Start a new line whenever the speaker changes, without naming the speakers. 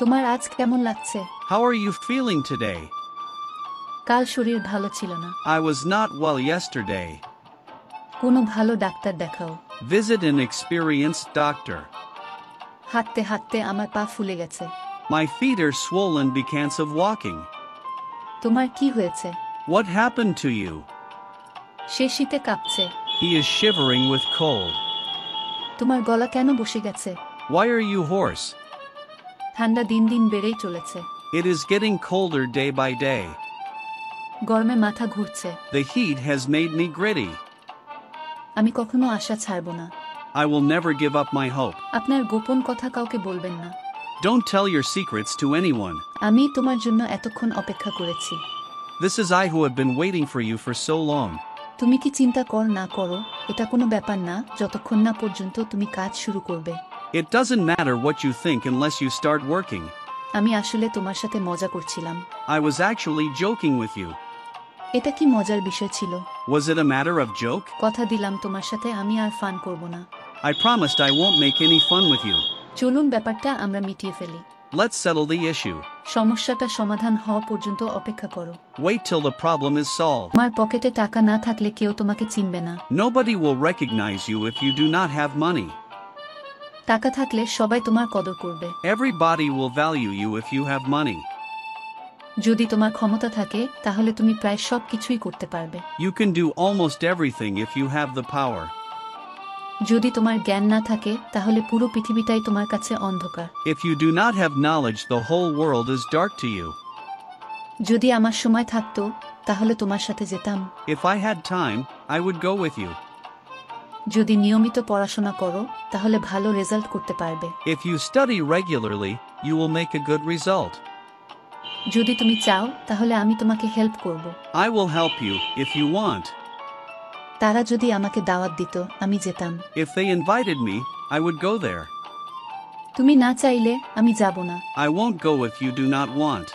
তোমার আজ কেমন লাগছে
How are you feeling today?
কাল শরীর ভালো ছিল না
I was not well yesterday.
কোনো ভালো ডাক্তার দেখাও
Visit an experienced doctor.
হাঁটতে হাঁটতে আমার পা ফুলে গেছে
My feet are swollen because of walking.
তোমার কি হয়েছে
What happened to you?
সে শীতে কাঁপছে
He is shivering with cold.
তোমার গলা কেন বসে গেছে
Why are you hoarse?
ঠান্ডা দিন দিন বেড়েই চলেছে
It is getting colder day by day.
গরমে মাথা ঘুরছে
The heat has made me gritty.
আমি কখনো আশা ছাড়ব না
I will never give up my hope.
আপনার গোপন কথা কাউকে বলবেন না
Don't tell your secrets to anyone.
আমি তোমার জন্য এতক্ষণ অপেক্ষা করেছি
This is I who have been waiting for you for so long.
তুমি কি চিন্তা কর না করো এটা কোনো ব্যাপার না যতক্ষণ না পর্যন্ত তুমি কাজ শুরু করবে
It doesn't matter what you think unless you start working.
আমি আসলে তোমার সাথে মজা করছিলাম
I was actually joking with you.
এটা কি মজার বিষয় ছিল
Was it a matter of joke?
কথা দিলাম তোমার সাথে আমি আর ফান করব না
I promised I won't make any fun with you.
চলুন ব্যাপারটা আমরা মিটিয়ে ফেলি
Let's settle the issue.
সমস্যাটা সমাধান হওয়া পর্যন্ত অপেক্ষা করো
Wait till the problem is solved.
আমার পকেটে টাকা না থাকলে কেউ তোমাকে চিনবে না
Nobody will recognize you if you do not have money.
টাকা থাকলে সবাই তোমার কদর করবে
Everybody will value you if you have money.
যদি তোমার ক্ষমতা থাকে তাহলে তুমি প্রায় সব কিছুই করতে পারবে
You can do almost everything if you have the power.
যদি তোমার জ্ঞান না থাকে তাহলে পুরো পৃথিবীটাই তোমার কাছে অন্ধকার
If you do not have knowledge, the whole world is dark to you.
যদি আমার সময় থাকতো তাহলে তোমার সাথে যেতাম
If I had time, I would go with you.
যদি নিয়মিত পড়াশোনা করো তাহলে ভালো রেজাল্ট করতে পারবে
If you study regularly, you will make a good result.
যদি তুমি চাও তাহলে আমি তোমাকে হেল্প করব
I will help you if you want.
তারা যদি আমাকে দাওয়াত দিত আমি যেতাম
If they invited me, I would go there.
তুমি না চাইলে আমি যাব না
I won't go if you do not want.